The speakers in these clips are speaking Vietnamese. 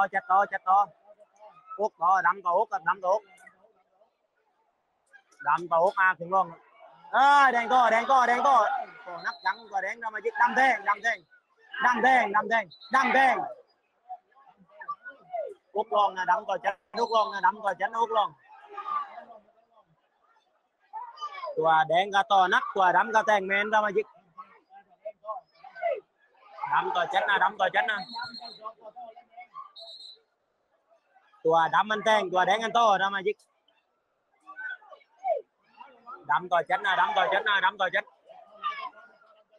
to chết to chết to. Út to đâm à, to út đâm to út đâm to út à cũng luôn. À, đen to đen to đen to. Còn nắp trắng và đen ra mà chiếc đâm thèn đâm thèn. Đâm thèn đâm thèn đâm thèn. Út luôn nè đâm to chết út luôn nè đâm to chết út luôn. Tua đen ra to nắp tua đâm ra thèn men ra mà chiếc đâm to chết nè đâm to chết nè tua đâm anh tên tua đen anh to ra mà chứ? Đâm tòa chết nè à, đâm tòa chết nè à, đâm tòa chết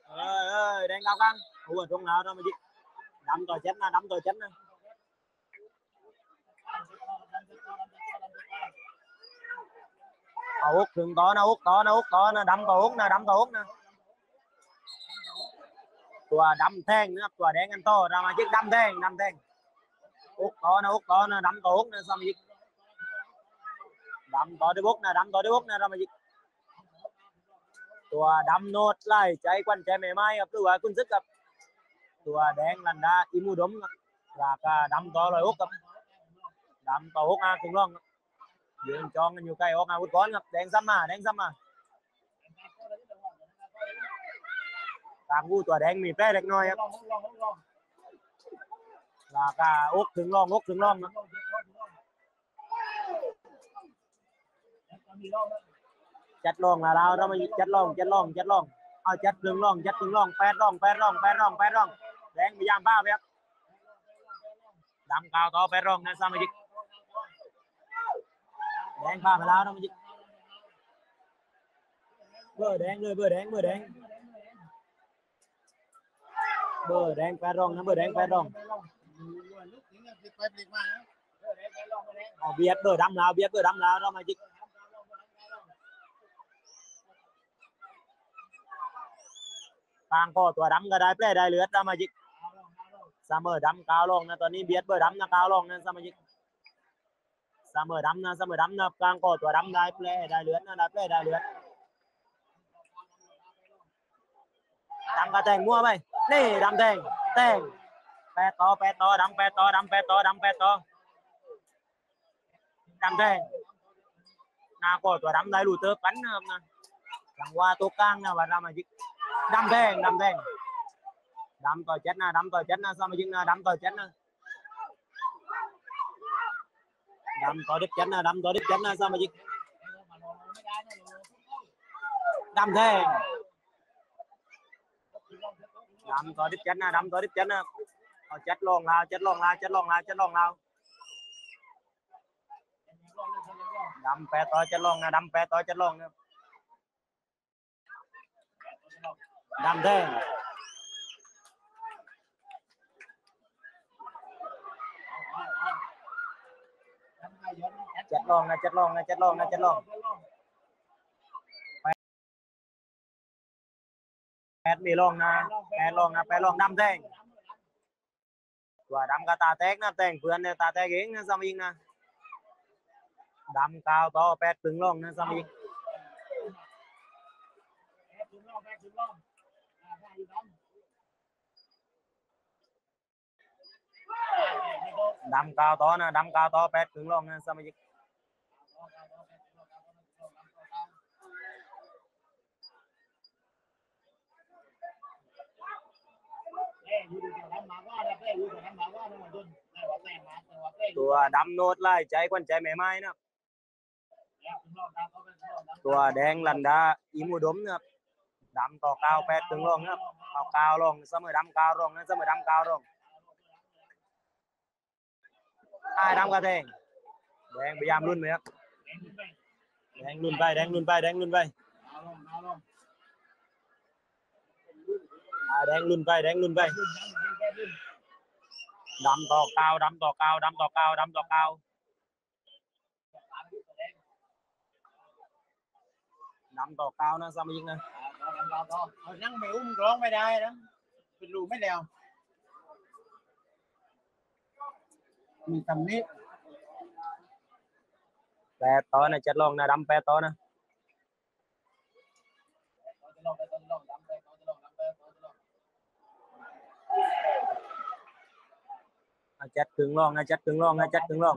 ơi ơi đang cao căng. Ủa không nào đó mà chứ? Đâm tòa chết nè đâm tòa chết nè út thường to nó út to nó út to nó đâm to út nè đâm to út nè. Tua đâm thang nữa tua đen anh to ra mà chứ? Đâm thang đâm thang út to nó út to nó đâm to út nè sao mà chiếc đâm to đi út nè đâm to đi út nè, sao mà chiếc tua đâm nốt lại chạy quanh chạy mẹ mai gặp tua quân sức gặp tua đen lần ra imu đúng là đâm to rồi út gặp đâm to út à cùng luôn dương cho nhiều cây út à út con gặp đen xăm à đen xăm à. Càng vu tua đen mì ลากาอกถึงร่องอกถึงร่องนะจัดร่องนะเราเรามาจัดร่องจัดร่องจัดร่องเอาจัดถึงร่องจัดถึงร่องแปดร่องแปดร่องแปดร่องแปดร่องแรงพยายามบ้าไปครับดำกาวต่อแปดร่องนะสามาชิกแรงบ้าไปแล้วนะมันชิกเบอร์แดงเลยเบอร์แดงเบอร์แดงเบอร์แดงแปดร่องนะเบอร์แดงแปดร่อง เอาเบียดเบอร์ดำแล้วเบียดเบอร์ดำแล้วเรามาจิกทางก็ตัวดำก็ได้แปลได้เลือดเรามาจิกซาเมอร์ดำกาวลงนะตอนนี้เบียดเบอร์ดำนะกาวลงนะสมาชิกซาเมอร์ดำนะซาเมอร์ดำนะกลางก็ตัวดำได้แปลได้เลือดนะได้แปลได้เลือดดำก็แทงมั่วไปนี่ดำแทงแทง pe to pe to, đâm pe to, đâm pe to, đâm pe to. Đâm thế. Nào có tôi đâm đây lùi tớ bắn ờ, đằng qua tôi căng nào và ra mà chứ đâm thế đâm thế. Đâm tôi chết na đâm tôi chết na sao mà chứ đâm tôi chết na đâm tôi đứt chết na đâm tôi đứt chết na sao mà chứ đâm thế. Đâm tôi đứt chết na đâm tôi đứt chết na nè chết luôn lao, chết luôn lao, chết luôn lao, chết luôn lao. Đâm pe to chết luôn nè đâm pe to chết luôn. Nè đâm thế. Chết luôn nè chết luôn nè chết luôn nè chết luôn. Pet bị luôn nè pet luôn nè pet luôn, đâm thế. và đâm cả ta tét nè tèn phương nè ta tét kiến nè sao yên nè ดำ กาวต่อแปดถึงล่องนะสามีดำกาวต่อนะดำกาวต่อแปดถึงล่องนะสามี ตัวดำโนดไล่ใจควันใจแม่ไม้นะ ตัวแดงลันดาอีมูดมนะครับดำต่อกาวแปดถึงลงนะครับเอากาวลงเสมอดำกาวลงนะเสมอดำกาวลงไอ้ดำกระเทงแดงพยายามรุ่นไหมครับแดงรุ่นไปแดงรุ่นไปแดงรุ่นไปแดงรุ่นไปแดงรุ่นไปดำต่อกาวดำต่อกาวด à, đang luôn vây đang luôn vây đâm to cao đâm to cao đâm to cao đâm to cao. Đâm to cao nó sao mà dưng nè nắng mày um con mày đây đó mình lùi mấy leo mình tầm nít bé to này. Chết luôn nè đâm bé to nè จัดลองนะดำแปดต่อนะจัดครึ่งรองนะจัดครึ่งรองนะจัดครึ่งรอง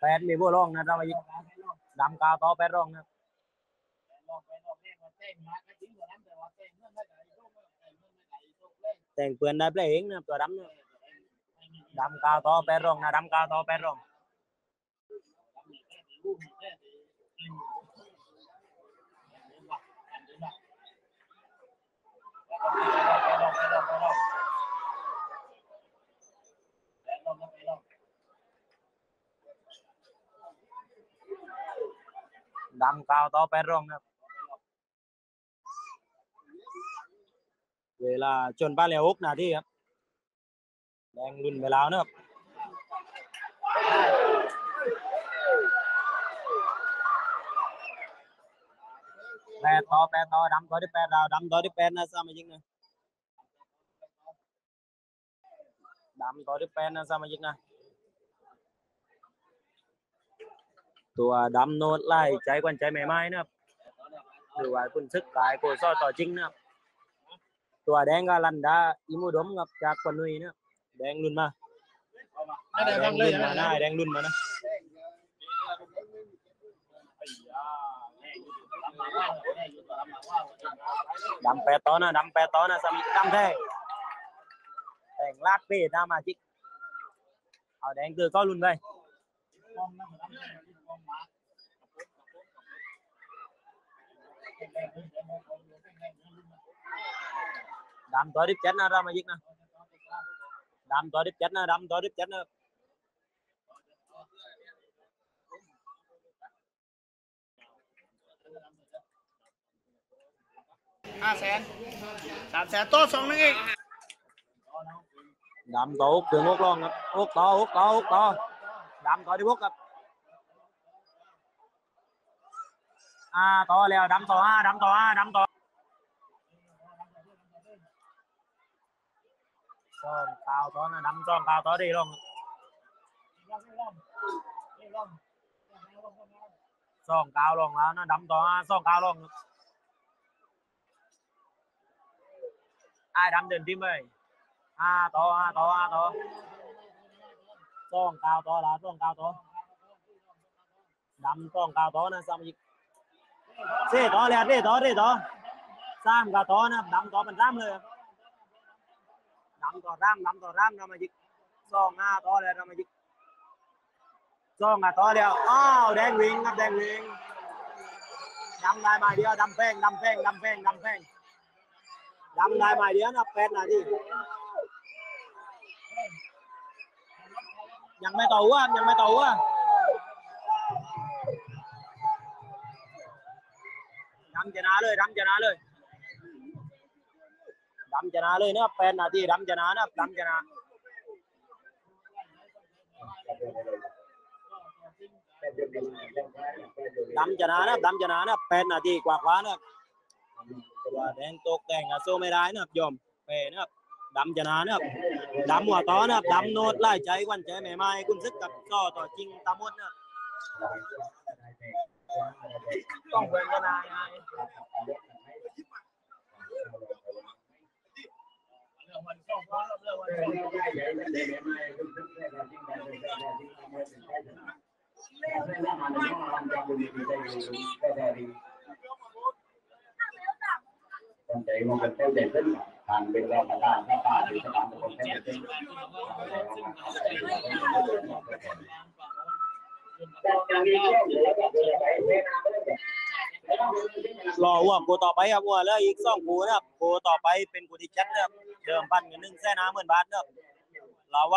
แปดมีผู้รองนะเรามายิงดำกาวต่อแปดรองนะแต่งเปลือนได้เปลเองนะตัวดำนะดำกาวต่อแปดรองนะดำกาวต่อแปดรอง lamkao to perong về là chuẩn ba lèo úc nào đi ạ. Đang lùn về láo nữa. Pe to pe to đâm tới đi pe nào đâm tới đi pe sao mà dính này? Đâm tới đi pe sao mà dính này? ตัวดำโนดไล่ใจกวนใจใหม่ๆนะครับหรือว่าคุณซึกกายโกซ้อต่อจริงนะครับ ตัวแดงก็ลันดาอิมูดมครับจากควนนุยนะแดงรุ่นมาแดงรุ่นมาหน้าแดงรุ่นมานะดำแปดต้อนนะดำแปดต้อนนะสมิดำแท้แต่งลาดเป้หน้ามาจิกเอาแดงเกลือก็รุนไป đâm tôi đít chết nó ra mà giết nó đâm tôi đít chết nó đâm tôi đít chết nó à sen sẵn sẽ tốt xong nữa đi đâm tổ út đường út luôn út to út to út to. Đâm tôi đi út à to lèo đám to ha đám to ha đám to. Sơn cao to là đám tròn cao to đi luôn. Sơn cao luôn á, nó đấm to sơn cao luôn. Ai đấm tiền tim ơi à to à to à to. Sơn cao to là sơn cao to. Đấm sơn cao to nên xong. gì เซ่ต่อเลยเซ่ต่อเซ่ต่อสามกาวต่อนะดำต่อเป็นร่ำเลยดำต่อร่ำดำต่อร่ำนะมาจิกสองห้าต่อเลยนะมาจิกสองอะต่อเดียวอ้าวแดงวิ่งครับแดงวิ่งดำได้มาเดียวดำแป้งดำแป้งดำแป้งดำแป้งดำได้มาเดียวนะแปดนาทียังไม่ต่อว่ายังไม่ต่อว่า ดำชนะเลยดำชนะเลยดำชนะเลยนะครับแปดนาทีดำชนะนะครับดำชนะดำชนะนะครับดำชนะนะครับแปดนาทีกว่าๆนะครับตัวแดงตกแดงอะสู้ไม่ได้นะครับยอมแพ้นะครับดำชนะนะครับดำหัวต้อนะครับดำโนดไล่ใจวันใจแม่ไม้คุณซึกกับก็ต่อจริงตามดนะ ต้องเป็นกันนายไงคนใจมันเป็นเต้นเด่นขึ้นทางเป็นแรงกระด้างหน้าตาหรือสถานเป็นเต้นเด่น รออ้วกกูต่อไปครับวัวแล้วอีกสองกูนะครับกูต่อไปเป็นกูที่เจ็ดนะครับเดิมพันกันหนึ่งแสนห้าหมื่นบาทนะครับเราว่า